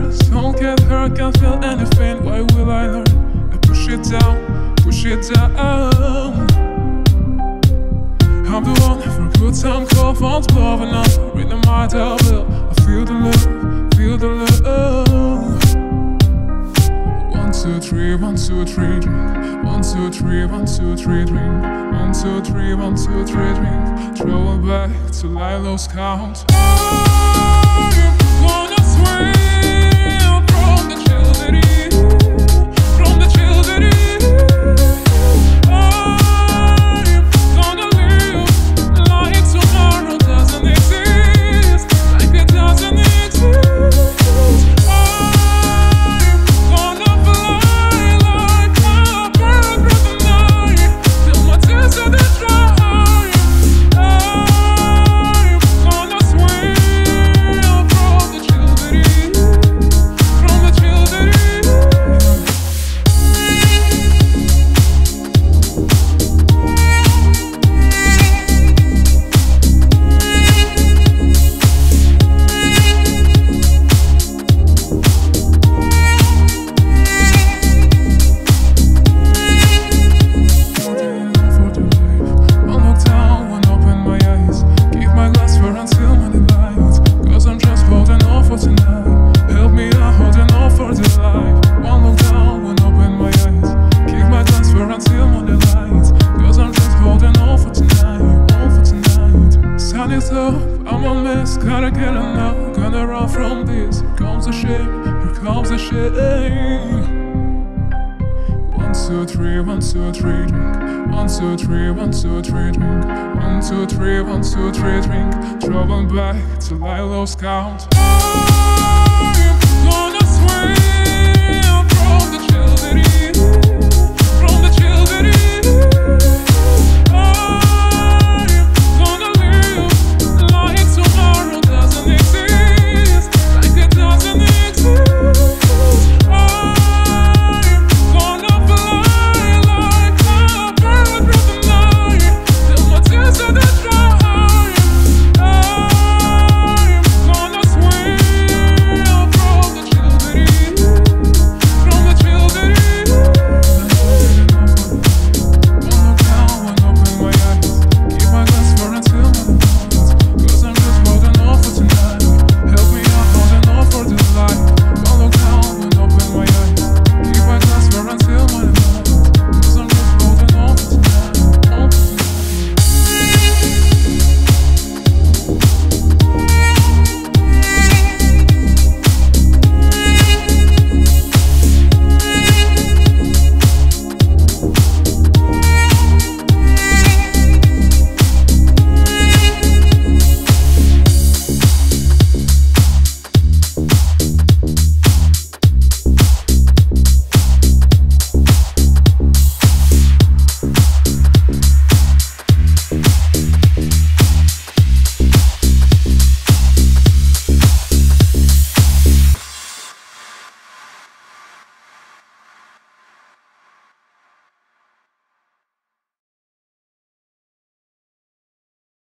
hurt, don't get hurt, can't feel anything. Why will I learn? I push it down, push it down. I'm the one for good time, call phones blowing up. Read the mind I feel the love, feel the love. One, two, three, one, two, three, drink. One, two, three, one, two, three, drink. One, two, three, one, two, three, drink. Throw it back till I lose count. I'm gonna swim Mess. Gotta get enough. Gonna run from this. Here comes the shame, here comes the shame. One, two, three, one, two, three, drink. One, two, three, one, two, three, drink. One, two, three, one, two, three, drink. Trouble back till I lose count.